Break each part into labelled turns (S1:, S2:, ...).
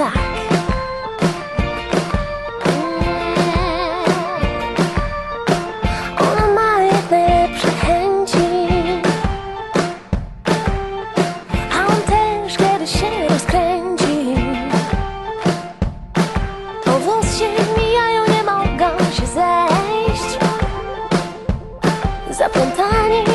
S1: tak. Mm. Ona ma jak najlepsze chęci, a on też kiedy się rozkręci. O włos się mijają, nie mogą się zejść. Zaplątani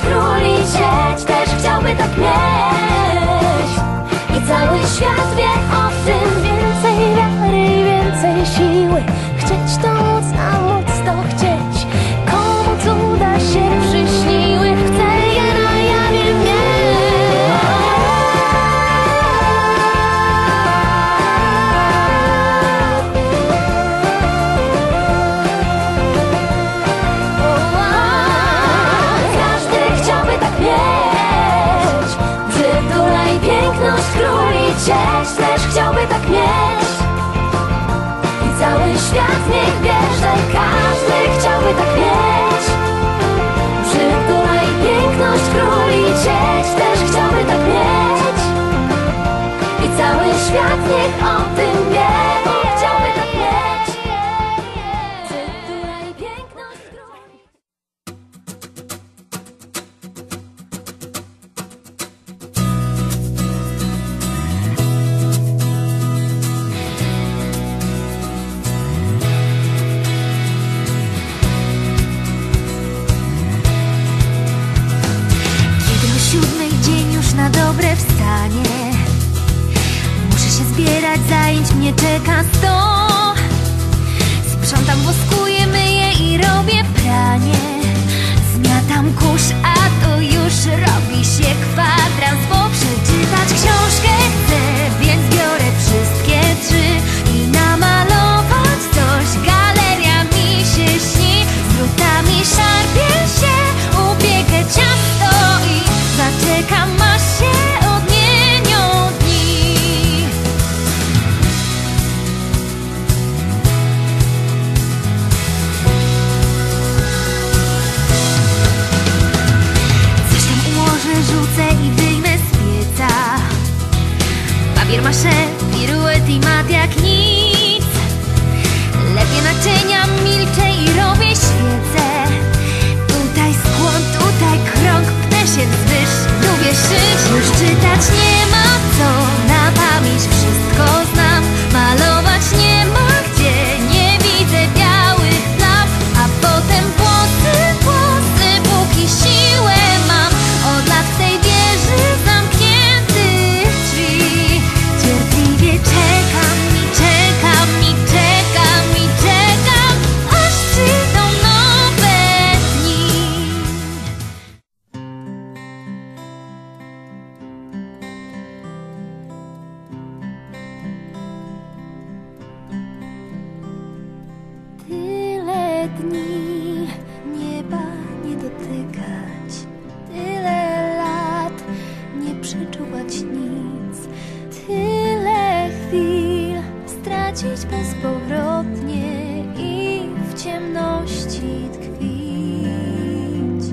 S2: flores. zbierać zajęć mnie czeka sto. Sprzątam, woskuję, myję i robię pranie. Zmiatam kurz, a to już robię Firma szef, piruety i mat jak nic. Lepiej naczynia, milczę i robię świecę Tutaj skłon, tutaj krąg, pnę się wzwyż. Lubię szyć, już czytać nie
S1: stracić bezpowrotnie i w ciemności tkwić.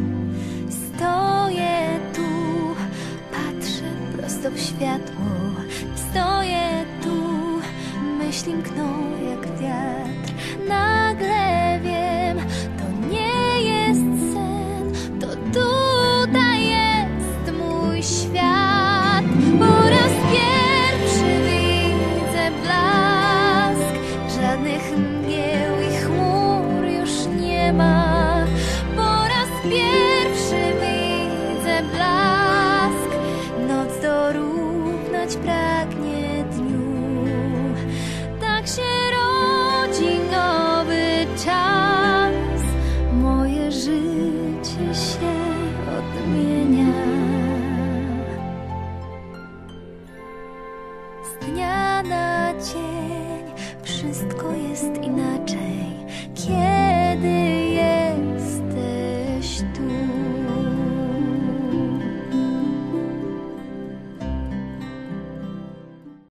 S1: Stoję tu, patrzę prosto w
S2: świat